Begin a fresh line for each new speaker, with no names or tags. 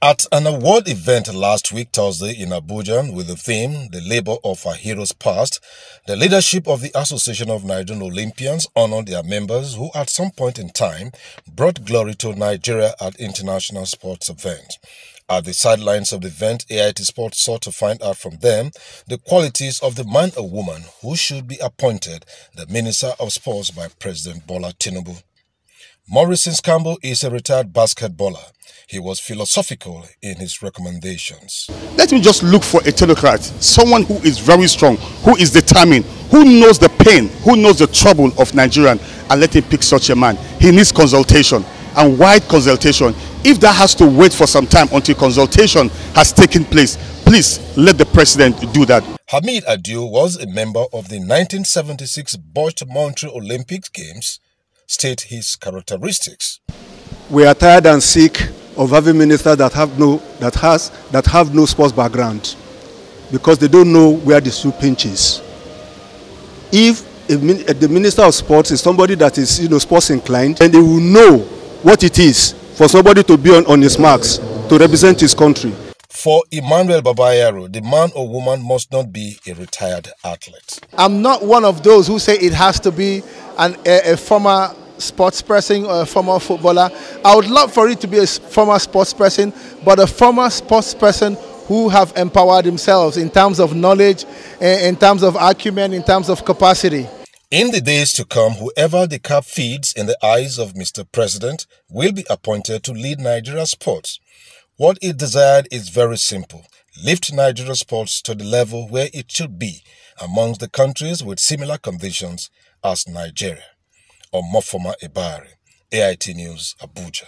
At an award event last week, Thursday, in Abuja, with the theme The Labor of Our Heroes Past, the leadership of the Association of Nigerian Olympians honored their members who, at some point in time, brought glory to Nigeria at international sports events. At the sidelines of the event, AIT Sports sought to find out from them the qualities of the man or woman who should be appointed the Minister of Sports by President Bola Tinubu. Morrison Campbell is a retired basketballer. He was philosophical in his recommendations.
Let me just look for a technocrat, someone who is very strong, who is determined, who knows the pain, who knows the trouble of Nigerian, and let him pick such a man. He needs consultation and wide consultation. If that has to wait for some time until consultation has taken place, please let the president do that.
Hamid Adio was a member of the 1976 Botched Montreal Olympic Games state his characteristics.
We are tired and sick of having ministers that have no that has that have no sports background because they don't know where the soup pinches. If a, the minister of sports is somebody that is you know sports inclined, then they will know what it is for somebody to be on, on his marks to represent his country.
For Emmanuel Babayaro, the man or woman must not be a retired athlete.
I'm not one of those who say it has to be an, a, a former sports person or a former footballer. I would love for it to be a former sports person, but a former sports person who have empowered themselves in terms of knowledge, eh, in terms of acumen, in terms of capacity.
In the days to come, whoever the cup feeds in the eyes of Mr. President will be appointed to lead Nigeria sports. What it desired is very simple. Lift Nigeria sports to the level where it should be amongst the countries with similar conditions as Nigeria. Omofoma Ebare, AIT News, Abuja.